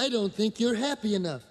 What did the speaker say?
I don't think you're happy enough.